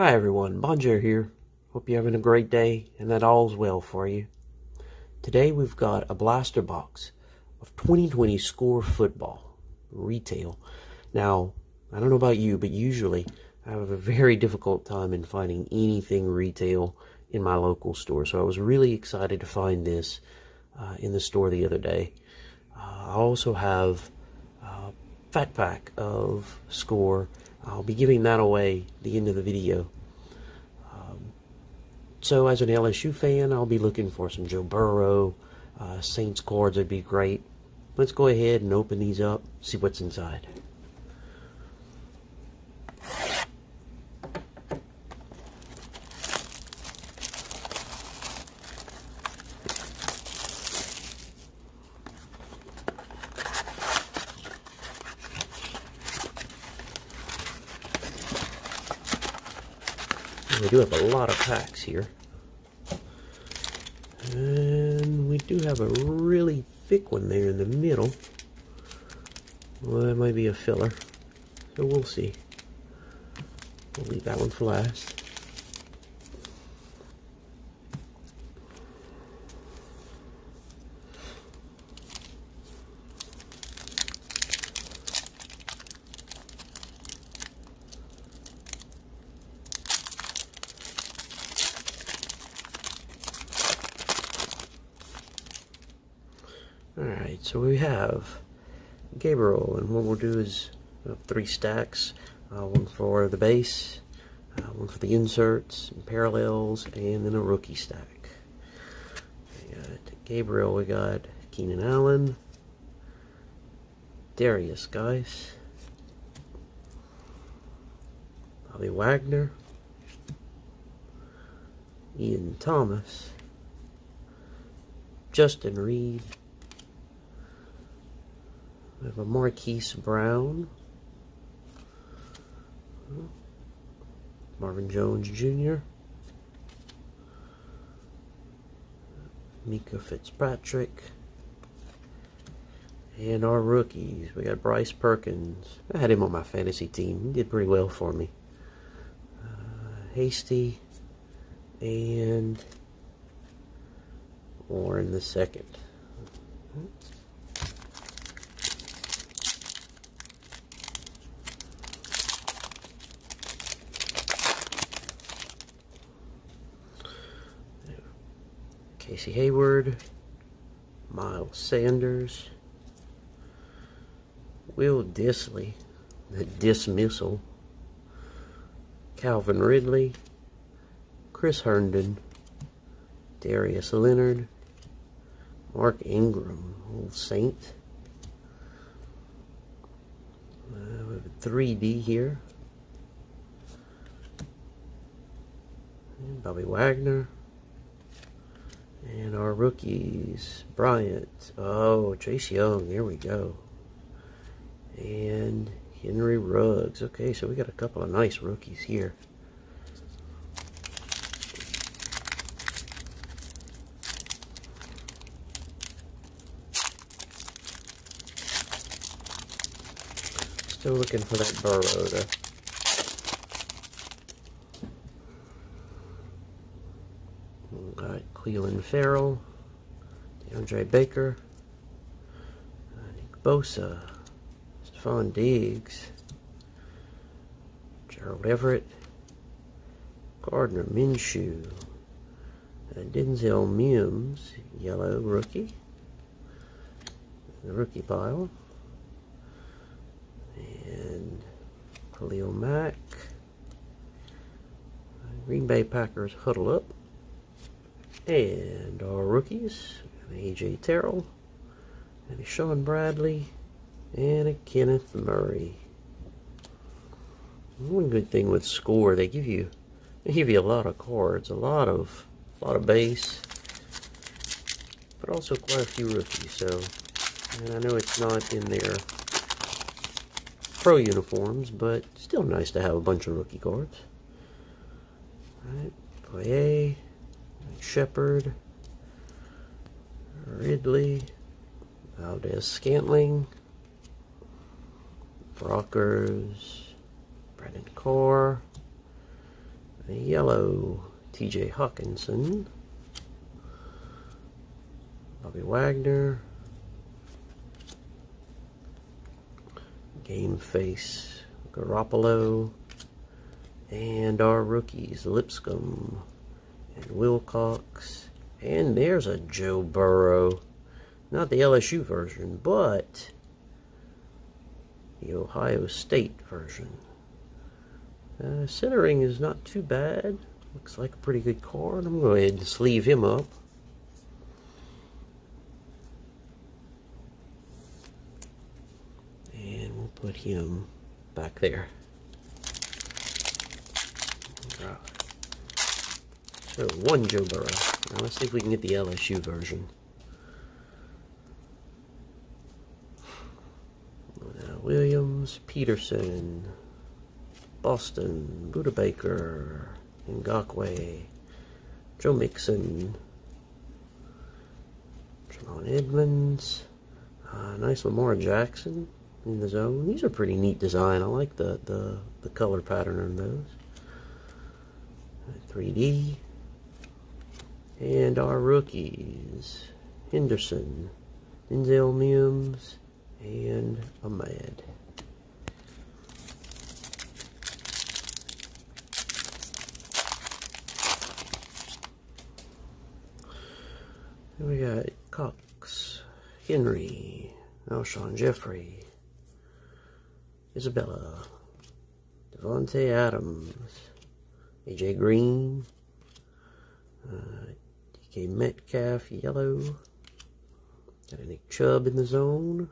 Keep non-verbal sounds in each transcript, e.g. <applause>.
Hi everyone, Bonnjer here. Hope you're having a great day and that all's well for you. Today we've got a blaster box of 2020 Score Football retail. Now, I don't know about you, but usually I have a very difficult time in finding anything retail in my local store. So I was really excited to find this uh, in the store the other day. Uh, I also have a fat pack of Score. I'll be giving that away at the end of the video. So as an LSU fan, I'll be looking for some Joe Burrow, uh, Saints cards would be great. Let's go ahead and open these up, see what's inside. We do have a lot of packs here. And we do have a really thick one there in the middle. Well, that might be a filler. So we'll see. We'll leave that one for last. Alright, so we have Gabriel, and what we'll do is uh, three stacks, uh, one for the base, uh, one for the inserts, and parallels, and then a rookie stack. We got Gabriel, we got Keenan Allen, Derrius Guice, Bobby Wagner, Ian Thomas, Justin Reid, we have a Marquise Brown. Marvin Jones Jr. Minkah Fitzpatrick. And our rookies, we got Bryce Perkins. I had him on my fantasy team. He did pretty well for me. Uh, Hasty and Warren the second. Casey Hayward, Miles Sanders, Will Dissly, the dismissal, Calvin Ridley, Chris Herndon, Darius Leonard, Mark Ingram, old Saint. Uh, we have a 3D here. Bobby Wagner. Our rookies, Bryant. Oh, Chase Young. There we go. And Henry Ruggs. Okay, so we got a couple of nice rookies here. Still looking for that Burrow to We got Clelin Ferrell, DeAndre Baker, Nick Bosa, Stefon Diggs, Gerald Everett, Gardner Minshew, uh, Denzel Mims, yellow rookie, the rookie pile, and Khalil Mack, Green Bay Packers huddle up. And our rookies, A.J. Terrell, and a Shaun Bradley, and a Kenneth Murray. One good thing with Score, they give you they give you a lot of cards, a lot of a lot of base, but also quite a few rookies. So, and I know it's not in their pro uniforms, but still nice to have a bunch of rookie cards. All right, Poirier. Shepard, Ridley, Valdes-Scantling, Brockers, Brandon Core, yellow TJ Hockenson, Bobby Wagner. Game face Garoppolo. And our rookies, Lipscomb and Wilcox. And there's a Joe Burrow. Not the LSU version, but the Ohio State version. Uh, centering is not too bad. Looks like a pretty good card. I'm going to go ahead and sleeve him up. And we'll put him back there. Right. So one Joe Burrow. Now let's see if we can get the LSU version. Williams, Peterson, Boston, Budda Baker, Ngakoue, Joe Mixon, Tremaine Edmunds, uh, nice Lamar Jackson in the zone. These are pretty neat design. I like the, the, the color pattern on those. 3D. And our rookies, Henderson, Denzel Mims, and Ahmed. Then we got Cox, Henry, Alshon Jeffery, Isabella, Davante Adams, AJ Green, DK Metcalf, yellow. Got a Nick Chubb in the zone.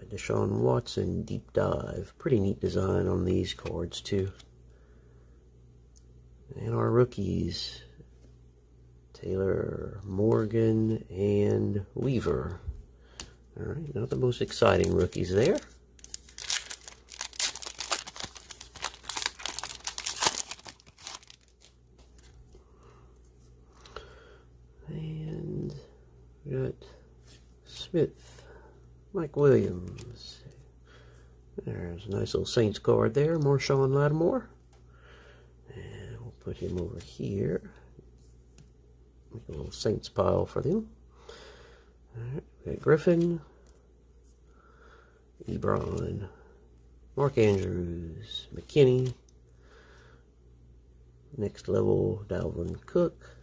A Deshaun Watson deep dive. Pretty neat design on these cards too. And our rookies, Taylor Morgan and Weaver. All right, not the most exciting rookies there. And we got Smith. Mike Williams. There's a nice little Saints card there. Marshon Lattimore. And we'll put him over here. Make a little Saints pile for them. Alright, Griffin. Ebron. Mark Andrews. McKinney. Next level, Dalvin Cook.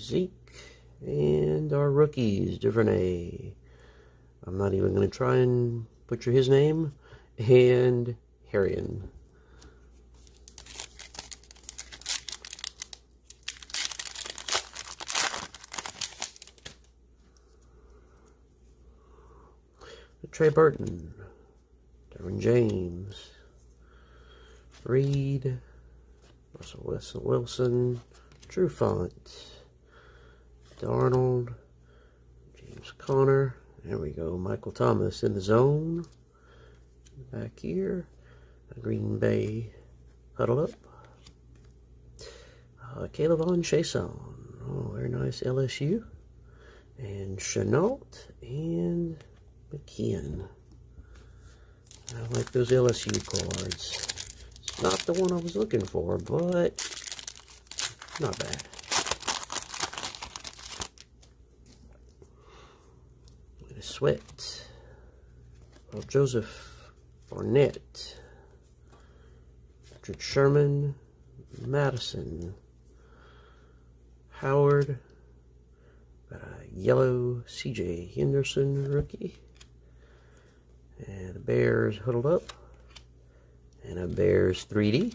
Zeke. And our rookies, Duvernay. I'm not even going to try and butcher his name. And Harrion. Trey Burton, Derwin James, Reed, Russell Wilson, Trufant, Darnold, James Conner. There we go. Michael Thomas in the zone. Back here. Green Bay huddle up. Uh, K'Lavon Chaisson. Oh, very nice LSU. And Shenault and McKeon. I like those LSU cards. It's not the one I was looking for, but not bad. Sweat. Joseph Barnett. Richard Sherman. Madison. Howard. Got a yellow CJ Henderson rookie. And the Bears huddled up. And a Bears 3D.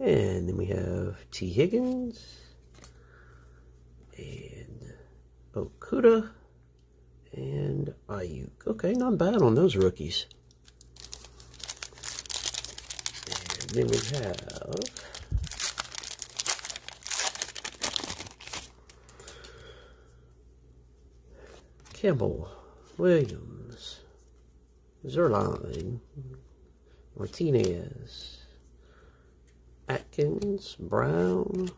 And then we have Tee Higgins. And Okudah and Aiyuk. Okay, not bad on those rookies. And then we have Campbell, Williams, Zuerlein, Martinez, Atkins, Brown,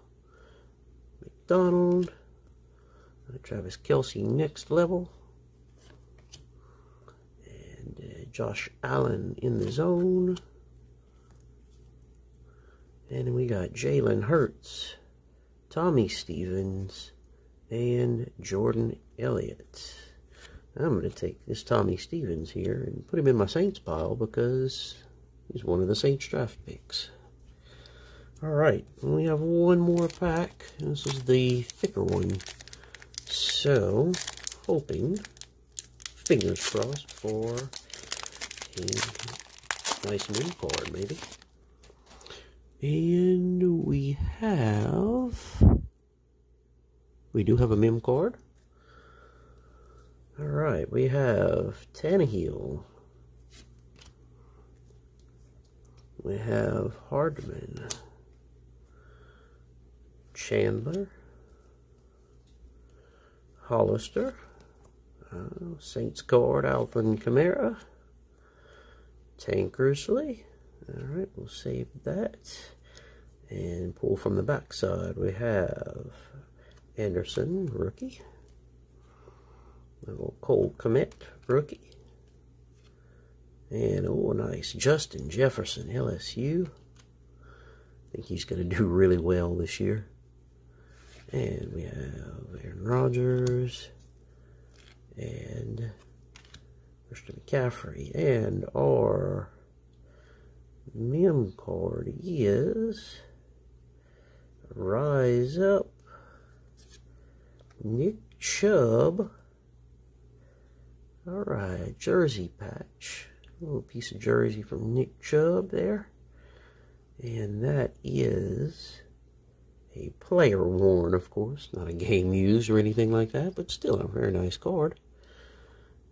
McDonald, Travis Kelce next level, Josh Allen in the zone. And we got Jalen Hurts, Tommy Stevens, and Jordan Elliott. I'm going to take this Tommy Stevens here and put him in my Saints pile because he's one of the Saints draft picks. Alright, we have one more pack. This is the thicker one. So, hoping, fingers crossed, for a nice mini card, maybe. And we have... We do have a mem card. Alright, we have Tannehill. We have Hardman. Chandler. Hollister. Uh, Saints card, Alvin Kamara. Tankersley. Alright, we'll save that. And pull from the backside. We have Anderson, rookie. Little Cole Kmet, rookie. And, oh, nice. Justin Jefferson, LSU. I think he's going to do <laughs> really well this year. And we have Aaron Rodgers. And Christian McCaffrey. And our mem card is Rise Up Nick Chubb. All right, jersey patch. A little piece of jersey from Nick Chubb there. And that is a player worn, of course. Not a game used or anything like that, but still a very nice card.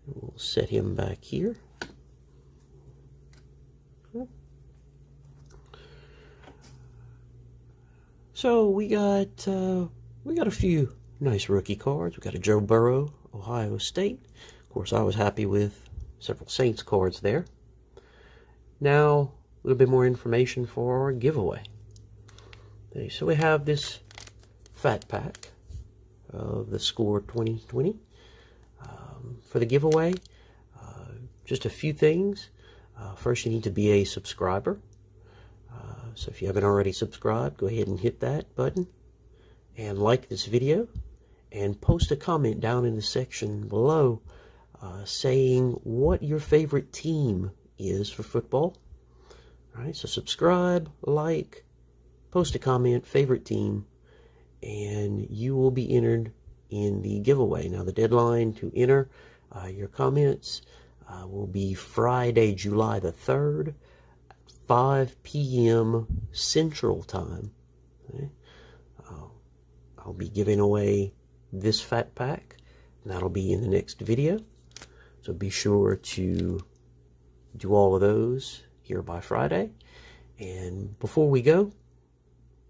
We'll set him back here. So we got uh, we got a few nice rookie cards. We got a Joe Burrow, Ohio State Of course, I was happy with several Saints cards there. Now, a little bit more information for our giveaway. Okay, so we have this fat pack of the Score 2020. Um, for the giveaway, uh, just a few things. Uh, first, you need to be a subscriber. Uh, so if you haven't already subscribed, go ahead and hit that button and like this video and post a comment down in the section below uh, saying what your favorite team is for football. All right, so subscribe, like, post a comment, favorite team, and you will be entered in the giveaway. Now, the deadline to enter uh, your comments uh, will be Friday, July the 3rd, 5 p.m. Central Time. Okay? Uh, I'll be giving away this fat pack, and that'll be in the next video. So be sure to do all of those here by Friday. And before we go,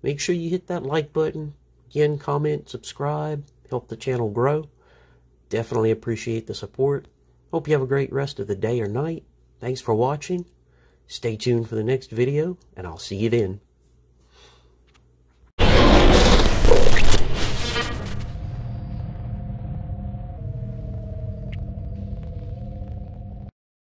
make sure you hit that like button. Again, comment, subscribe, help the channel grow. Definitely appreciate the support. Hope you have a great rest of the day or night. Thanks for watching. Stay tuned for the next video, and I'll see you then.